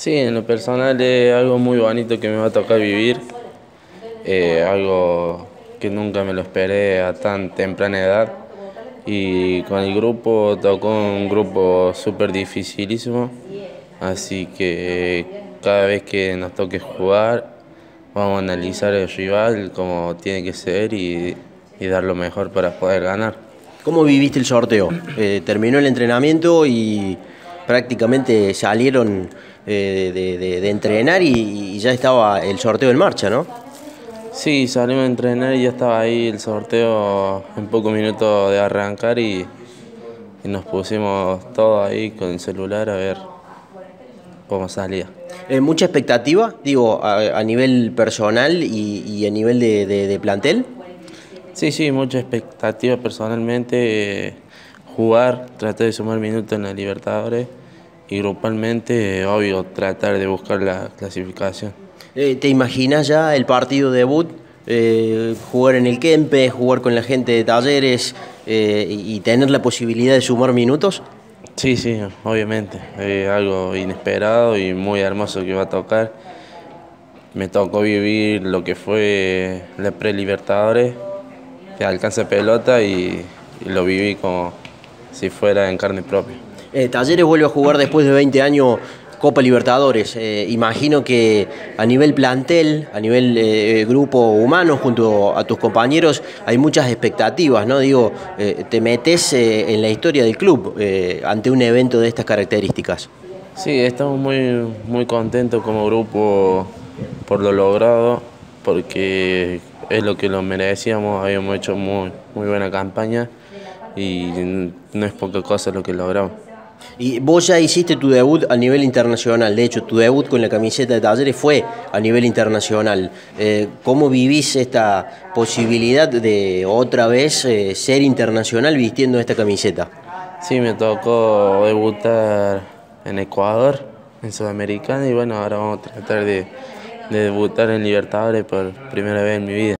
Sí, en lo personal es algo muy bonito que me va a tocar vivir, eh, algo que nunca me lo esperé a tan temprana edad y con el grupo tocó un grupo súper dificilísimo, así que cada vez que nos toque jugar vamos a analizar el rival como tiene que ser y, dar lo mejor para poder ganar. ¿Cómo viviste el sorteo? Eh, terminó el entrenamiento y prácticamente salieron eh, de, entrenar y, ya estaba el sorteo en marcha, ¿no? Sí, salimos a entrenar y ya estaba ahí el sorteo en pocos minutos de arrancar y, nos pusimos todos ahí con el celular a ver cómo salía. Eh, ¿Mucha expectativa, digo, a, nivel personal y, a nivel de, plantel? Sí, sí, mucha expectativa personalmente. jugar, tratar de sumar minutos en la Libertadores y grupalmente, obvio, tratar de buscar la clasificación. Eh, ¿Te imaginas ya el partido debut? Eh, jugar en el Kempe, jugar con la gente de talleres eh, y tener la posibilidad de sumar minutos? Sí, sí, obviamente. Es algo inesperado y muy hermoso que va a tocar. Me tocó vivir lo que fue la pre-Libertadores, que alcance pelota y lo viví como si fuera en carne propia. Eh, Talleres vuelve a jugar después de 20 años Copa Libertadores. Eh, imagino que a nivel plantel, a nivel eh, grupo humano, junto a tus compañeros, hay muchas expectativas, ¿no? Digo, te metes en la historia del club ante un evento de estas características. Sí, estamos muy, muy contentos como grupo por lo logrado, porque es lo que lo merecíamos, habíamos hecho muy, muy buena campaña y no es poca cosa lo que logramos. Y vos ya hiciste tu debut a nivel internacional, de hecho tu debut con la camiseta de Talleres fue a nivel internacional. Eh, ¿Cómo vivís esta posibilidad de otra vez eh, ser internacional vistiendo esta camiseta? Sí, me tocó debutar en Ecuador, en Sudamericana, y bueno, ahora vamos a tratar de, de debutar en Libertadores por primera vez en mi vida.